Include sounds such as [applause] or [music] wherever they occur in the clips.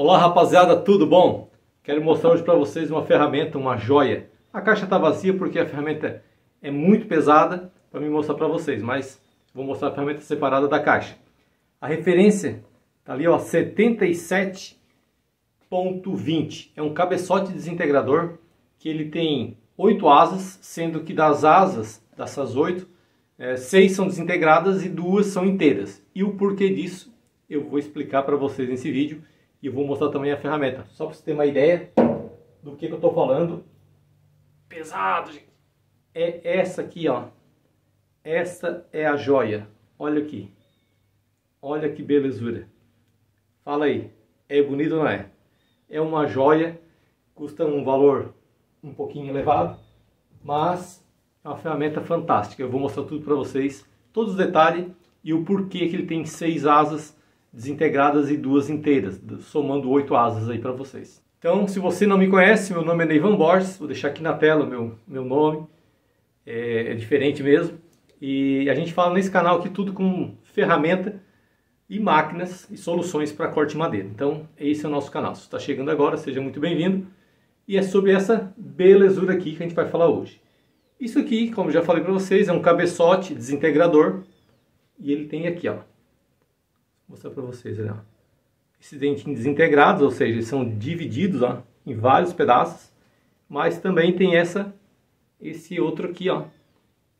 Olá rapaziada, tudo bom? Quero mostrar hoje para vocês uma ferramenta, uma joia. A caixa está vazia porque a ferramenta é muito pesada para me mostrar para vocês, mas vou mostrar a ferramenta separada da caixa. A referência está ali, ó, 77.20. É um cabeçote desintegrador que ele tem oito asas, sendo que das asas, dessas oito, é, seis são desintegradas e duas são inteiras. E o porquê disso eu vou explicar para vocês nesse vídeo e eu vou mostrar também a ferramenta. Só para você ter uma ideia do que, que eu estou falando. Pesado, gente. É essa aqui, ó. Essa é a joia. Olha aqui. Olha que belezura. Fala aí. É bonito ou não é? É uma joia. Custa um valor um pouquinho elevado. Mas é uma ferramenta fantástica. Eu vou mostrar tudo para vocês. Todos os detalhes e o porquê que ele tem seis asas desintegradas e duas inteiras, somando oito asas aí para vocês. Então, se você não me conhece, meu nome é Neivan Borges, vou deixar aqui na tela meu, meu nome, é, é diferente mesmo. E a gente fala nesse canal aqui tudo com ferramenta e máquinas e soluções para corte de madeira. Então, esse é o nosso canal. Se está chegando agora, seja muito bem-vindo. E é sobre essa belezura aqui que a gente vai falar hoje. Isso aqui, como já falei para vocês, é um cabeçote desintegrador. E ele tem aqui, ó, Vou mostrar para vocês. Esses dentinhos desintegrados, ou seja, são divididos ó, em vários pedaços, mas também tem essa, esse outro aqui, ó,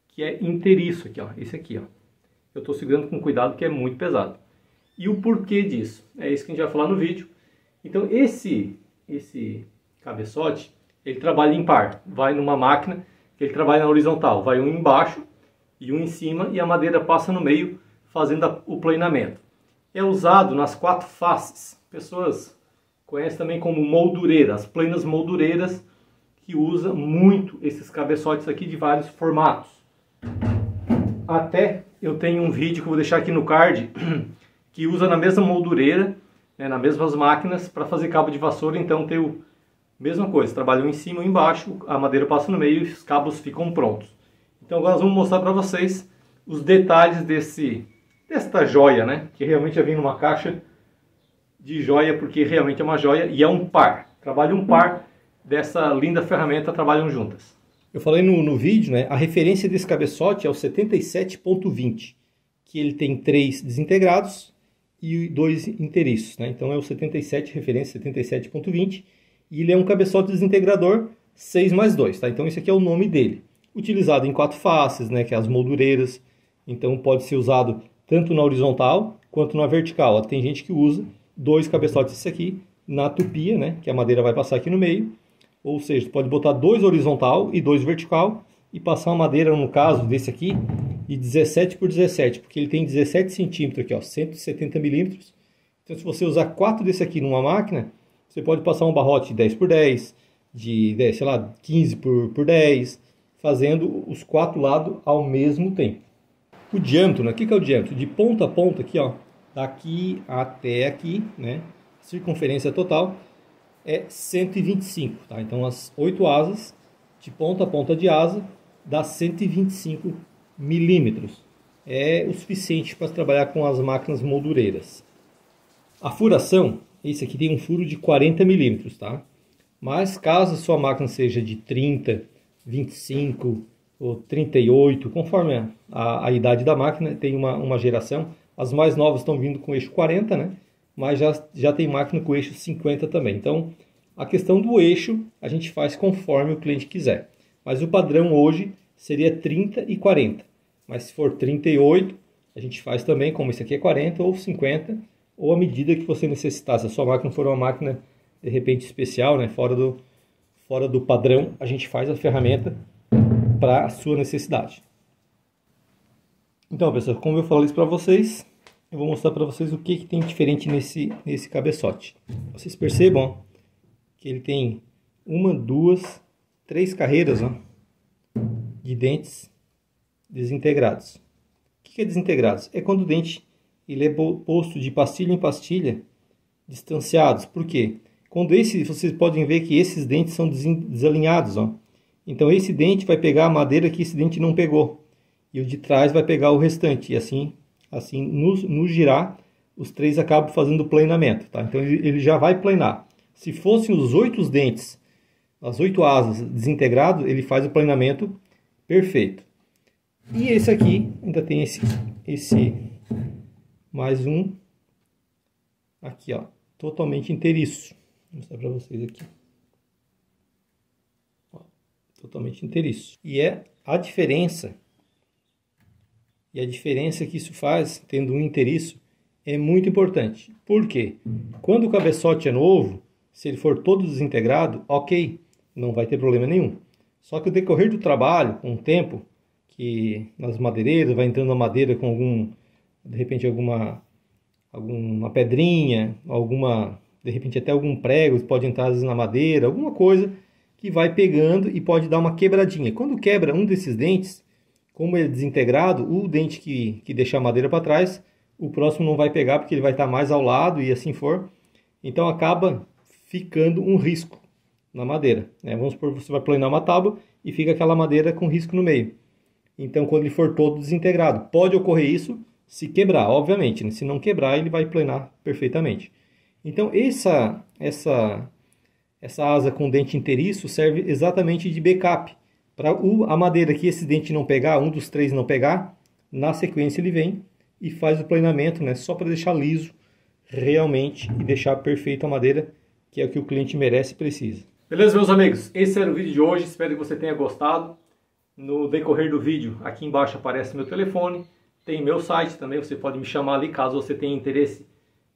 que é inteiriço aqui, ó, esse aqui, ó. Eu estou segurando com cuidado que é muito pesado. E o porquê disso? É isso que a gente vai falar no vídeo. Então esse, esse cabeçote, ele trabalha em par. Vai numa máquina que ele trabalha na horizontal. Vai um embaixo e um em cima e a madeira passa no meio fazendo o planeamento é usado nas quatro faces. Pessoas conhecem também como moldureira, as planas moldureiras, que usa muito esses cabeçotes aqui de vários formatos. Até eu tenho um vídeo que eu vou deixar aqui no card, [clears throat] que usa na mesma moldureira, né, nas mesmas máquinas, para fazer cabo de vassoura, então tem o mesma coisa, trabalham em cima e embaixo, a madeira passa no meio e os cabos ficam prontos. Então agora nós vamos mostrar para vocês os detalhes desse desta joia, né? Que realmente já vem numa caixa de joia, porque realmente é uma joia e é um par. Trabalha um par dessa linda ferramenta, trabalham juntas. Eu falei no, no vídeo, né? A referência desse cabeçote é o 77.20, que ele tem três desintegrados e dois inteiriços, né? Então é o 77, referência 77.20, e ele é um cabeçote desintegrador 6 mais 2, tá? Então esse aqui é o nome dele. Utilizado em quatro faces, né? Que é as moldureiras. Então pode ser usado tanto na horizontal quanto na vertical. Tem gente que usa dois cabeçotes esse aqui na tupia, né, que a madeira vai passar aqui no meio. Ou seja, você pode botar dois horizontal e dois vertical e passar uma madeira, no caso desse aqui, de 17 por 17, porque ele tem 17 centímetros aqui, ó, 170 milímetros. Então, se você usar quatro desse aqui numa máquina, você pode passar um barrote de 10 por 10, de 10, sei lá, 15 por, por 10, fazendo os quatro lados ao mesmo tempo. O diâmetro, né? O que é o diâmetro? De ponta a ponta aqui, ó, daqui até aqui, né? Circunferência total é 125, tá? Então as oito asas de ponta a ponta de asa dá 125 milímetros. É o suficiente para trabalhar com as máquinas moldureiras. A furação, esse aqui tem um furo de 40 milímetros, tá? Mas caso a sua máquina seja de 30, 25, ou 38, conforme a, a, a, idade da máquina, tem uma, uma geração. As mais novas estão vindo com eixo 40, né? mas já, já tem máquina com eixo 50 também. Então, a questão do eixo a gente faz conforme o cliente quiser. Mas o padrão hoje seria 30 e 40. Mas se for 38, a gente faz também, como esse aqui é 40 ou 50, ou a medida que você necessitar. Se a sua máquina for uma máquina de repente especial, né, fora do fora do padrão, a gente faz a ferramenta para a sua necessidade. Então, pessoal, como eu falei isso para vocês, eu vou mostrar para vocês o que, que tem diferente nesse, nesse cabeçote. Vocês percebam que ele tem uma, duas, três carreiras ó, de dentes desintegrados. O que é desintegrados? É quando o dente ele é posto de pastilha em pastilha, distanciados. Por quê? Quando esse, vocês podem ver que esses dentes são desalinhados, ó. Então esse dente vai pegar a madeira que esse dente não pegou. E o de trás vai pegar o restante. E assim, assim no, no girar, os três acabam fazendo o planamento, tá? Então ele, ele já vai planar. Se fossem os oito dentes, as oito asas desintegrado, ele faz o planamento perfeito. E esse aqui ainda tem esse, esse mais um aqui, ó, totalmente inteiriço. Vou mostrar para vocês aqui. Totalmente inteiriço. E é a diferença e a diferença que isso faz, tendo um inteiriço, é muito importante. Por quê? Quando o cabeçote é novo, se ele for todo desintegrado, ok, não vai ter problema nenhum. Só que o decorrer do trabalho, com o tempo, que nas madeireiras vai entrando a madeira com algum, de repente alguma, alguma pedrinha, alguma, de repente até algum prego, pode entrar às vezes na madeira, alguma coisa que vai pegando e pode dar uma quebradinha. Quando quebra um desses dentes, como ele é desintegrado, o dente que, que deixar a madeira para trás o próximo não vai pegar porque ele vai estar mais ao lado e assim for. Então acaba ficando um risco na madeira. Né? Vamos supor que você vai planear uma tábua e fica aquela madeira com risco no meio. Então quando ele for todo desintegrado, pode ocorrer isso se quebrar, obviamente. Né? Se não quebrar, ele vai planar perfeitamente. Então essa, essa, essa asa com dente inteiriço serve exatamente de backup. Para a madeira que esse dente não pegar, um dos três não pegar, na sequência ele vem e faz o planeamento, né, só para deixar liso realmente e deixar perfeita a madeira, que é o que o cliente merece e precisa. Beleza, meus amigos? Esse era o vídeo de hoje, espero que você tenha gostado. No decorrer do vídeo, aqui embaixo aparece meu telefone, tem meu site também, você pode me chamar ali caso você tenha interesse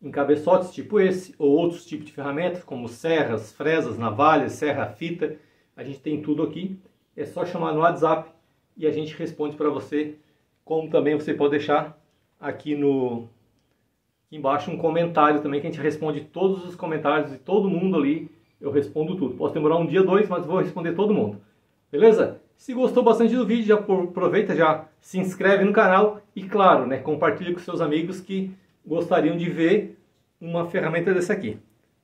em cabeçotes tipo esse ou outros tipos de ferramentas, como serras, fresas, navalhas, serra, fita. A gente tem tudo aqui. É só chamar no WhatsApp e a gente responde para você. Como também você pode deixar aqui no embaixo um comentário também que a gente responde todos os comentários de todo mundo ali. Eu respondo tudo. Posso demorar um dia, dois, mas vou responder todo mundo. Beleza? Se gostou bastante do vídeo, já aproveita, já se inscreve no canal e, claro, né, compartilha com seus amigos que gostariam de ver uma ferramenta dessa aqui.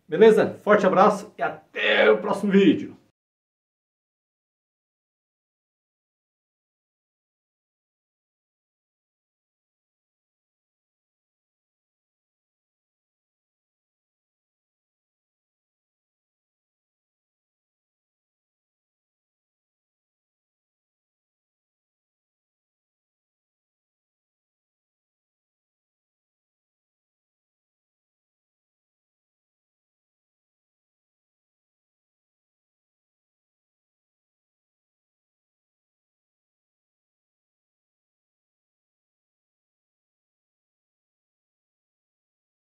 Beleza? Forte abraço e até o próximo vídeo.